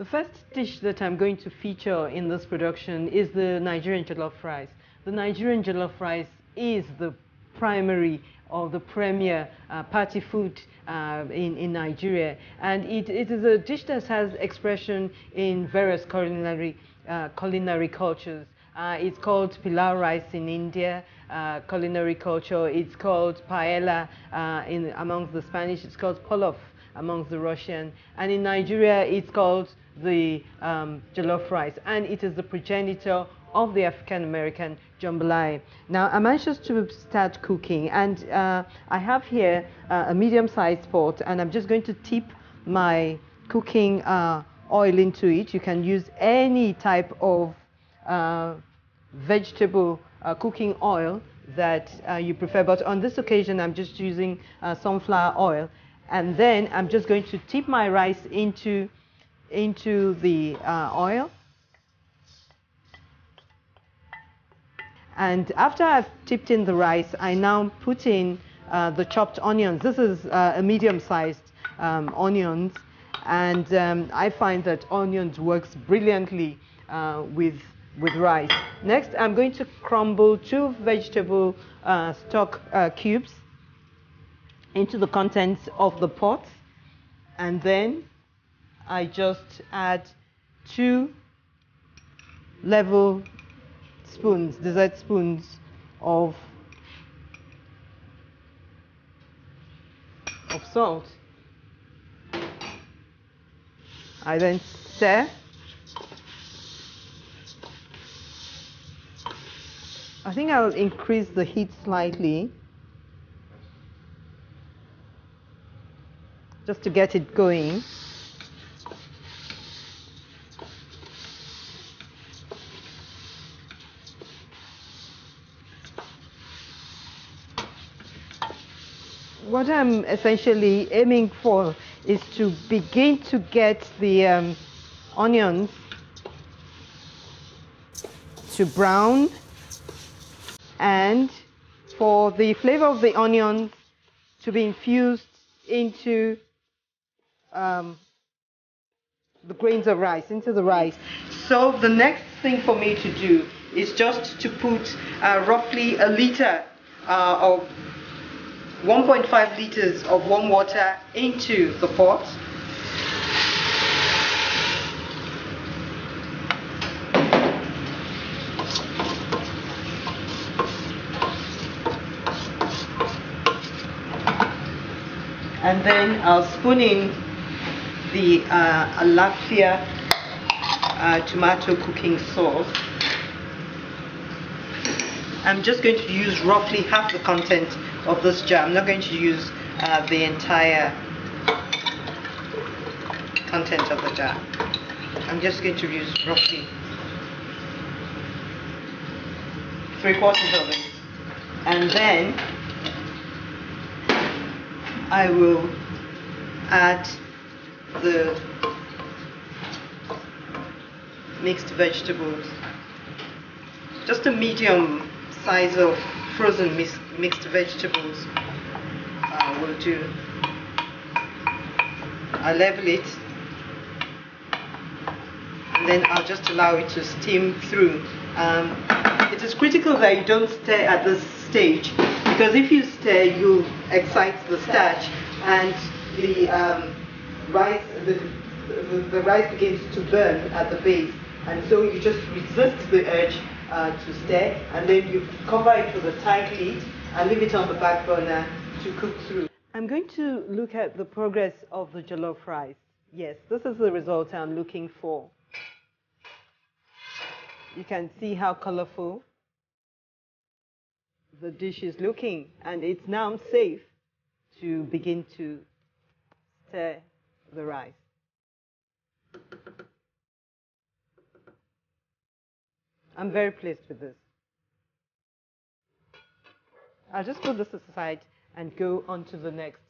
The first dish that I'm going to feature in this production is the Nigerian jollof rice. The Nigerian jollof rice is the primary or the premier uh, party food uh, in, in Nigeria. And it, it is a dish that has expression in various culinary, uh, culinary cultures. Uh, it's called pilau rice in India, uh, culinary culture. It's called paella uh, in, amongst the Spanish. It's called polof amongst the Russian. And in Nigeria, it's called the um, jollof rice. And it is the progenitor of the African American jambalaya. Now, I'm anxious to start cooking, and uh, I have here uh, a medium-sized pot, and I'm just going to tip my cooking uh, oil into it. You can use any type of uh, vegetable uh, cooking oil that uh, you prefer, but on this occasion, I'm just using sunflower oil. And then I'm just going to tip my rice into, into the oil. And after I've tipped in the rice, I now put in uh, the chopped onions. This is uh, a medium-sized um, onions, and um, I find that onions works brilliantly uh, with with rice. Next, I'm going to crumble two vegetable uh, stock uh, cubes into the contents of the pot, and then I just add two level spoons, dessert spoons of, of salt. I then stir. I think I will increase the heat slightly just to get it going. What I'm essentially aiming for is to begin to get the um, onions to brown and for the flavor of the onions to be infused into um, the grains of rice, into the rice. So the next thing for me to do is just to put uh, roughly a liter uh, of 1.5 liters of warm water into the pot. And then I'll spoon in the uh, Alafia uh, tomato cooking sauce. I'm just going to use roughly half the content of this jar. I'm not going to use uh, the entire content of the jar. I'm just going to use roughly three quarters of it. And then I will add the mixed vegetables. Just a medium size of frozen mixed vegetables uh, will do. I level it and then I'll just allow it to steam through. Um, it is critical that you don't stir at this stage because if you stir you excite the starch and the um, rice the, the, the rice begins to burn at the base and so you just resist the urge uh, to stay, and then you cover it with a tight lid and leave it on the back burner to cook through. I'm going to look at the progress of the jollof rice. Yes, this is the result I'm looking for. You can see how colorful the dish is looking, and it's now safe to begin to stir the rice. I'm very pleased with this. I'll just put this aside and go on to the next